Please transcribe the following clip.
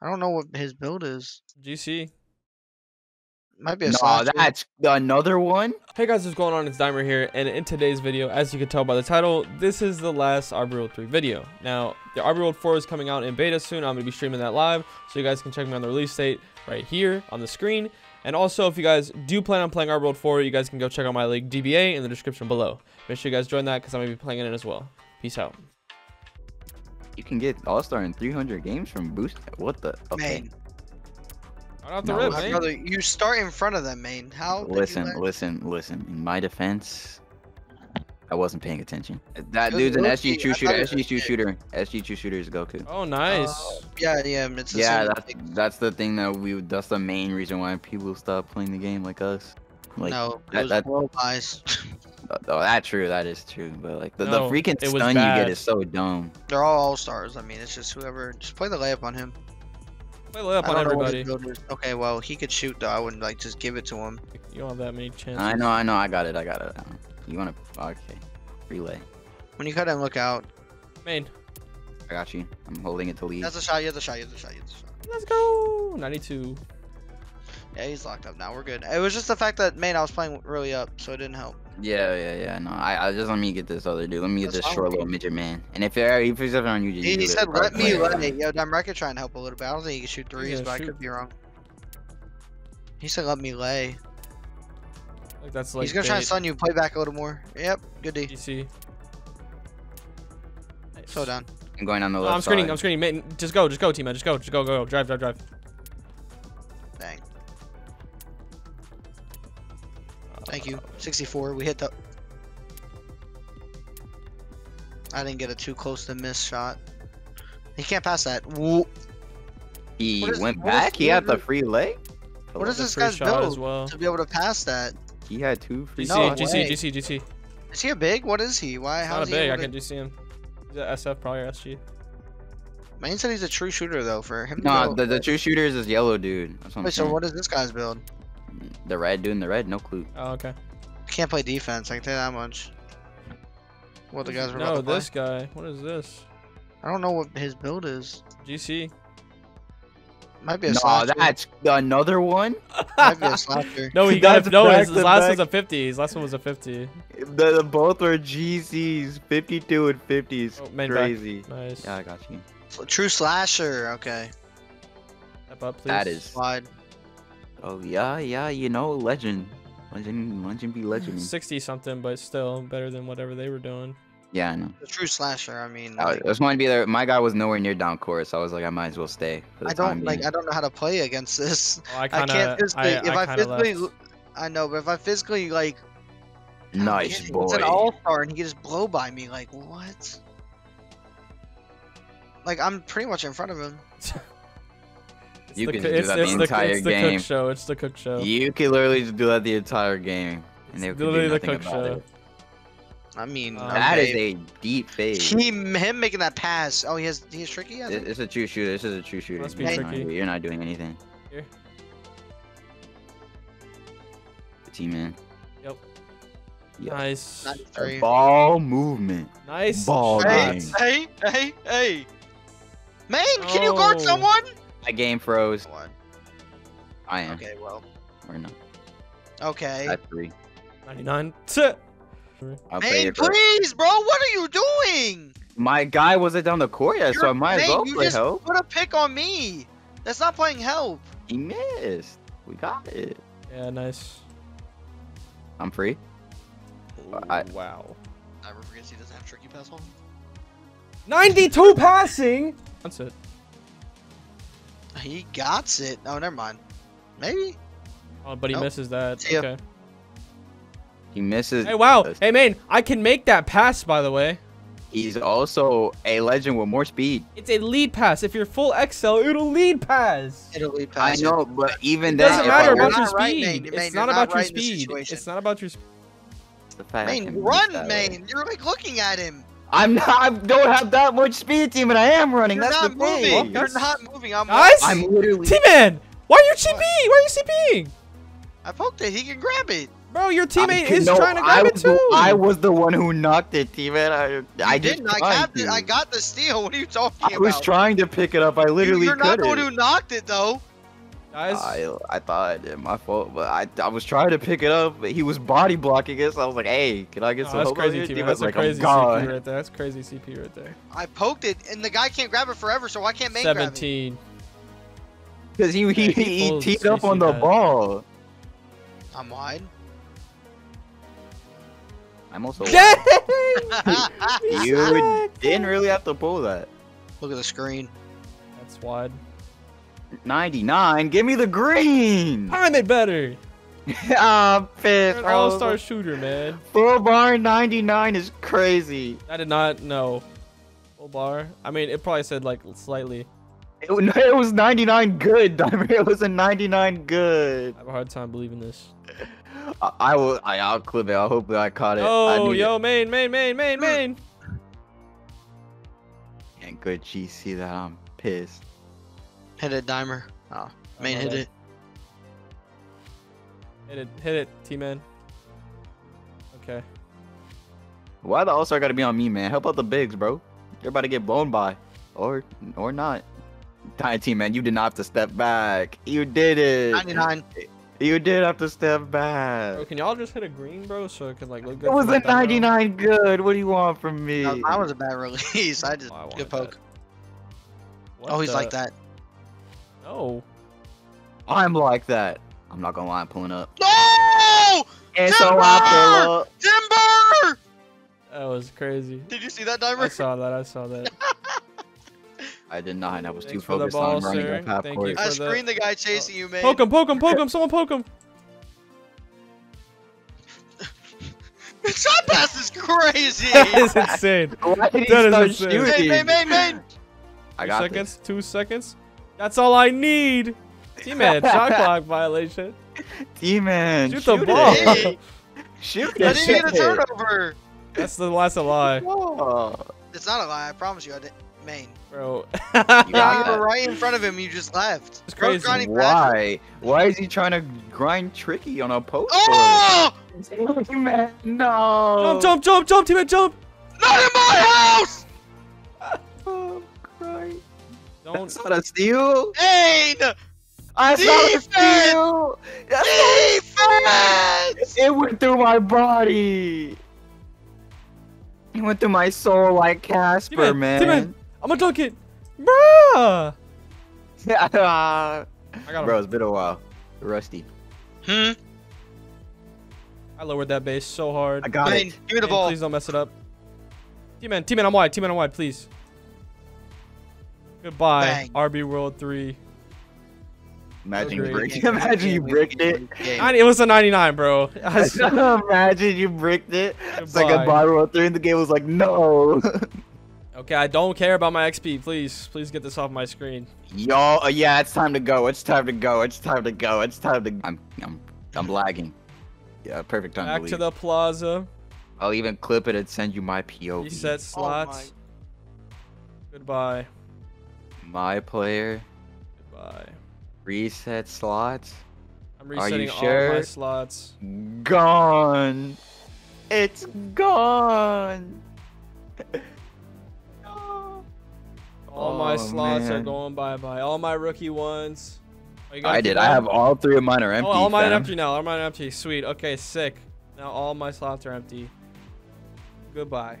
I don't know what his build is. GC. Might be a No, slasher. that's another one. Hey guys, what's going on? It's Dimer here, and in today's video, as you can tell by the title, this is the last RB World 3 video. Now, the RB World 4 is coming out in beta soon. I'm going to be streaming that live, so you guys can check me on the release date right here on the screen. And also, if you guys do plan on playing RB World 4, you guys can go check out my league DBA in the description below. Make sure you guys join that, because I'm going to be playing in it as well. Peace out. You can get All Star in 300 games from Boost. What the? Okay. Main. Right off the No, rip, My man. brother, you start in front of them, main. How? Listen, listen, listen. In my defense, I wasn't paying attention. That dude's an. SG two shooter. thought it was SG two shooter. SG two shooter is Goku. Oh, nice. Uh, yeah, yeah. It's the Yeah, that's thing. that's the thing that we. That's the main reason why people stop playing the game like us. Like, no, it that- was that- blow eyes. oh, that's true. That is true. But like the, No, the freaking it was stun you get is so dumb. They're all all stars. I mean, it's just whoever. Just play the layup on him. Play layup I on don't know what his everybody. Okay, well he could shoot though. I wouldn't like just give it to him. You don't have that many chances. I know, I know. I got it. I got it. You wanna? Okay. Relay. When you cut and look out, Main. I got you. I'm holding it to lead. that's a shot. You have the shot. You have the shot. You have the shot. Let's go. 92. Yeah, he's locked up now. We're good. It was just the fact that main I was playing really up, so it didn't help. Yeah, yeah, yeah. No, I, I just let me get this other dude. Let me get That's this short little midget man. And if you're if he's ever on YouTube, He, you he said, it, "Let but- me but- lay." Yo, Dumb Record trying to help a little bit. I don't think he can shoot threes, Yeah, but I could be wrong. He said, "Let me lay." Like that's like he's gonna try bait. to stun you. Play back a little more. Yep, good D. GC. Nice. So down. I'm going on the No, left I'm screening. side. I'm screening. Main, just go. Just go, team. Just go. Just go. Go. go. Drive. Drive. Drive. Thank you. 64. We hit the. I didn't get a too close to miss shot. He can't pass that. Woo. He What is- went what is- back. He had the free leg. What is The this guy's shot as build well. to be able to pass that? He had two free. GC. No. GC. GC. GC. Is he a big? What is he? Why? Not a How's he big. I able can GC him. He's a SF probably or SG. to... Man said he's a true shooter though. For him. to No, the, the true shooters is yellow dude. That's what I'm Wait, so saying. what is this guy's build? The red doing the red, no clue. Oh, okay. Can't play defense. I can tell you that much. What the guys were about No, to play. this guy. What is this? I don't know what his build is. GC. Might be a No, slasher. that's another one. Might be a slasher. No, he got That's it. No, his, his last back. was a 50. His last one was a 50. The, the both were GCs, 52 and 50s. Oh, main back. Crazy. Nice. Yeah, I got you. True slasher. Okay. Step up, please. That is. Slide. Oh yeah, yeah. You know, legend, legend, legend be legend. 60 something, but still better than whatever they were doing. Yeah, I know. The true slasher. I mean, I like, just wanted to be there. My guy was nowhere near down court, so I was like, I might as well stay. For the I don't like. being. I don't know how to play against this. Oh, I I can't physically. I, if I, I, physically, left. I know, but if I physically like, Nice get boy. It's an all star, and he can just blow by me. Like what? Like I'm pretty much in front of him. It's You the could coo- just do that the it's entire it's the game. cook show. It's the cook show. You can literally just do that the entire game, and they It's could literally do the nothing cook about show. it. I mean, Um, That is okay. a deep fade. he him making that pass. Oh, he has he has tricky. I It- think? It's a true shooter. This is a true shooter. Must be You're not- You're not doing anything. Here. Team man. Yep. Yeah. Nice. 93. Ball movement. Nice. Ball. Hey, game. hey, hey, hey. Man, can you guard Oh. someone? My game froze. What? I am. Okay, well. Or no. Okay. At three. 99. I'll play Man, it for- please, bro, what are you doing? My guy wasn't down the court yet, so You're- I might as man, well you play just help. Put a pick on me. That's not playing help. He missed. We got it. Yeah, nice. I'm free. I- wow. Never forgets he doesn't have tricky pass on. 92 passing. That's it. He got it. Oh, never mind. Maybe. Oh, but he Nope. misses that. See. Okay. He misses. Hey, wow. this. Hey, man, I can make that pass, by the way. He's also a legend with more speed. It's a lead pass. If you're full XL, it'll lead pass. It'll lead pass. I know, but even It then, doesn't matter about your not right, speed. Maine. Maine, It's you're not not about your right in this speed. It's not about your. Sp- the fact I Main, run, that way. Main. You're like looking at him. I'm not. I don't have that much speed, team, and I am running. You're That's not the moving. thing. You're That's- not moving. I'm. Nice. I'm literally. T-Man, why are you CPing? Why are you CPing? I poked it. He can grab it. Bro, your teammate I- is no, trying to I grab it was the- too. I was the one who knocked it, teammate. I, I I didn't. I tried got the. I got the steal. What are you talking I about? I was trying to pick it up. I literally You're not the one couldn't. who knocked it though. Guys, I, I thought I did my fault, but I, I was trying to pick it up, but he was body blocking it, so I was like, hey, can I get no, some that's help crazy, here? teammate. He That's was a like, I'm crazy CP right there. That's crazy CP right there. I poked it, and the guy can't grab it forever. So I can't Main grab it? 17. Because he, he, he he pulls teed up on the that. ball. I'm wide. I'm also Dang! You didn't really have to pull that. Look at the screen. That's wide. 99, give me the green! Time it better. Pissed, an all-star oh. shooter, man. Full bar 99 is crazy. I did not know. Full bar. I mean, it probably said like slightly. It, it was 99 good, Diamond. It was a 99 good. I have a hard time believing this. I, I will. I, I'll clip it. I hope I caught it. I Oh, yo, main, main, main, main, main. And good G see that I'm pissed. Hit it, Dimer. Oh, Main hit it. Hit it, hit it, T-man. Okay. Why the All Star gotta be on me, man? Help out the bigs, bro. You're about to get blown by, or or not. Tiny team, man, you did not have to step back. You did it. 99. You did have to step back. Bro, can y'all just hit a green, bro, so it can like look good? It was for a thumbnail? 99 good. What do you want from me? No, that was a bad release. I just Oh, I wanted good poke. that. What Oh, he's the- like that. No. I'm like that. I'm not gonna lie, I'm pulling up. No! And so I pull Timber! up. Timber! That was crazy. Did you see that, I saw that. I saw that. I did not. I was too Thanks for the focused ball, on running sir. up half Thank court. you I for the- screened the guy chasing you, man. Poke him, poke him, poke him. Someone poke him. The shot pass is crazy. That is insane. Why did he That is insane. shooting? main, main, main, main. I Two got seconds. Two seconds. That's all I need. T-man, shot clock violation. this. T-man, Shoot the shoot ball. it. Hey, Shoot I it. didn't get a turnover. That's the last lie. It's not a lie. I promise you. I did. Main. bro. You you were right in front of him. You just left. It's crazy. grinding fast. Why? Why is he trying to grind tricky on a post? Oh! man, no. Jump, jump, jump, jump, teammate, jump. Not in my house! Oh, Christ. Don't. That's not a steal. Main! I saw a Defense! steal. That's Defense! It went through my body. It went through my soul like Casper, T-man, man. T-man. I'm gonna dunk it, bruh. Yeah. I got him. Bro, it's been a while. Rusty. Hmm? I lowered that base so hard. I got Main, it. give me the ball. Please don't mess it up. T-man, T-man, I'm wide. T-man, I'm wide, please. Goodbye, Bang. RB World 3. Imagine you Agreed. bricked. Imagine you bricked it. I, it was a 99, bro. I s- Imagine you bricked it. It's like a Goodbye. bottle roll three, and the game was like, no. okay, I don't care about my XP. Please, please get this off my screen. Yo, uh, yeah, it's time to go. It's time to go. It's time to go. It's time to. go. I'm, I'm, I'm lagging. Yeah, perfect time Back to leave. to the plaza. I'll even clip it and send you my POV. Reset slots. Goodbye. My player. Goodbye. Reset slots. I'm Are you resetting all of my slots. Gone. It's gone. All my Oh, slots are man. going bye bye. All my rookie ones. Oh, I did. keep I have all three of mine are oh, empty. Oh, all mine fam. empty now. All mine empty. Sweet. Okay, sick. Now all my slots are empty. Goodbye.